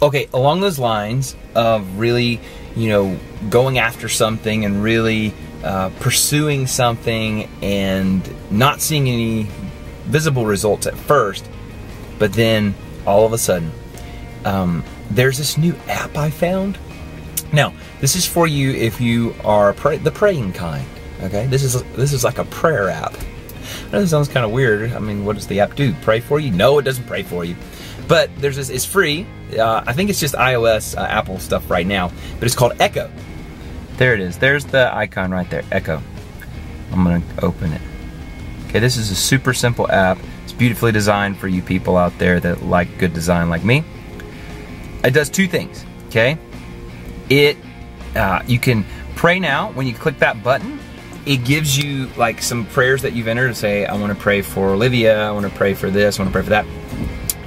Okay, along those lines of really, you know, going after something and really uh, pursuing something and not seeing any visible results at first, but then all of a sudden, um, there's this new app I found. Now, this is for you if you are pray- the praying kind. Okay, this is this is like a prayer app. I know this sounds kind of weird. I mean, what does the app do? Pray for you? No, it doesn't pray for you. But there's this, it's free. Uh, I think it's just iOS, uh, Apple stuff right now. But it's called Echo. There it is. There's the icon right there, Echo. I'm gonna open it. Okay, this is a super simple app. It's beautifully designed for you people out there that like good design like me. It does two things, okay? It, uh, you can pray now when you click that button it gives you like some prayers that you've entered say, I want to pray for Olivia, I want to pray for this, I want to pray for that.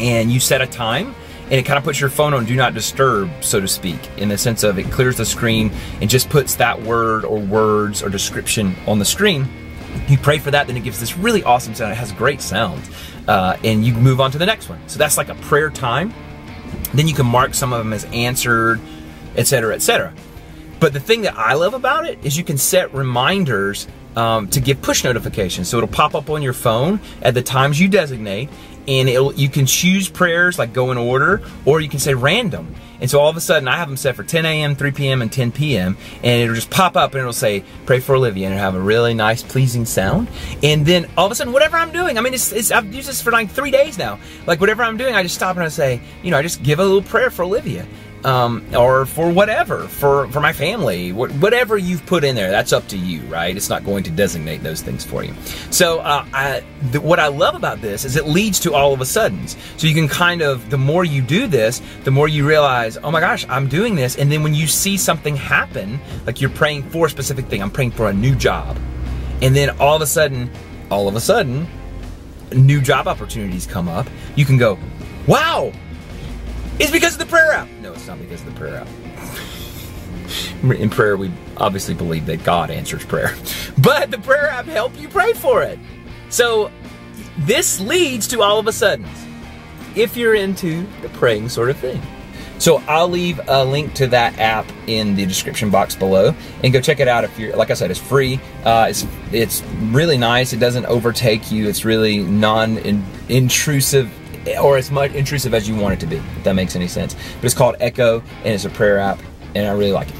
And you set a time and it kind of puts your phone on do not disturb, so to speak, in the sense of it clears the screen and just puts that word or words or description on the screen. You pray for that, then it gives this really awesome sound. It has great sound. Uh, and you move on to the next one. So that's like a prayer time. Then you can mark some of them as answered, etc., etc. But the thing that I love about it is you can set reminders um, to give push notifications. So it'll pop up on your phone at the times you designate, and you can choose prayers like go in order, or you can say random. And so all of a sudden, I have them set for 10 a.m., 3 p.m., and 10 p.m., and it'll just pop up and it'll say pray for Olivia, and it'll have a really nice, pleasing sound. And then all of a sudden, whatever I'm doing, I mean, it's, it's I've used this for like three days now. Like whatever I'm doing, I just stop and I say, you know, I just give a little prayer for Olivia um, or for whatever, for, for my family, whatever you've put in there, that's up to you, right? It's not going to designate those things for you. So, uh, I, what I love about this is it leads to all of a sudden. So you can kind of, the more you do this, the more you realize, oh my gosh, I'm doing this. And then when you see something happen, like you're praying for a specific thing, I'm praying for a new job. And then all of a sudden, all of a sudden, new job opportunities come up. You can go, wow, it's because of the prayer app. No, it's not because of the prayer app. In prayer, we obviously believe that God answers prayer. But the prayer app help you pray for it. So this leads to all of a sudden, if you're into the praying sort of thing. So I'll leave a link to that app in the description box below, and go check it out. If you're, like I said, it's free. Uh, it's it's really nice. It doesn't overtake you. It's really non-intrusive or as much intrusive as you want it to be, if that makes any sense. But it's called Echo, and it's a prayer app, and I really like it.